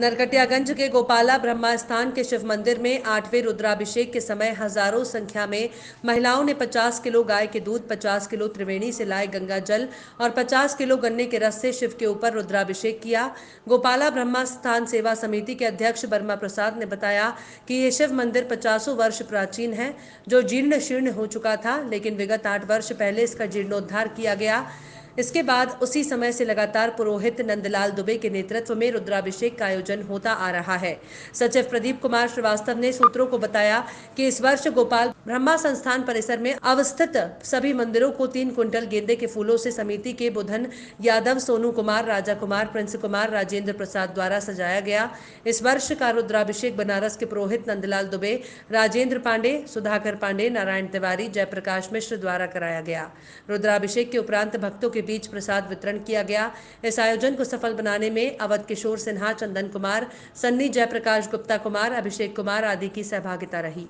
नरकटियागंज के गोपाला ब्रह्मा स्थान के शिव मंदिर में आठवें रुद्राभिषेक के समय हज़ारों संख्या में महिलाओं ने 50 किलो गाय के दूध 50 किलो त्रिवेणी से लाए गंगा जल और 50 किलो गन्ने के रस से शिव के ऊपर रुद्राभिषेक किया। गोपाला ब्रह्मा स्थान सेवा समिति के अध्यक्ष वर्मा प्रसाद ने बताया कि ये शिव मंदिर पचासों वर्ष प्राचीन है, जो जीर्ण शीर्ण हो चुका था, लेकिन विगत आठ वर्ष पहले इसका जीर्णोद्धार किया गया। इसके बाद उसी समय से लगातार पुरोहित नंदलाल दुबे के नेतृत्व में रुद्राभिषेक का आयोजन होता आ रहा है। सचिव प्रदीप कुमार श्रीवास्तव ने सूत्रों को बताया कि इस वर्ष गोपाल ब्रह्मा संस्थान परिसर में अवस्थित सभी मंदिरों को तीन क्विंटल गेंदे के फूलों से समिति के बुधन यादव, सोनू कुमार, राजा कुमार, प्रिंस कुमार, राजेंद्र प्रसाद द्वारा सजाया गया। इस वर्ष का रुद्राभिषेक बनारस के पुरोहित नंदलाल दुबे, राजेंद्र पांडे, सुधाकर पांडे, नारायण तिवारी, जयप्रकाश मिश्र द्वारा कराया गया। रुद्राभिषेक के उपरांत भक्तों के बीच प्रसाद वितरण किया गया। इस आयोजन को सफल बनाने में अवध किशोर सिन्हा, चंदन कुमार, सन्नी जयप्रकाश गुप्ता कुमार, अभिषेक कुमार आदि की सहभागिता रही।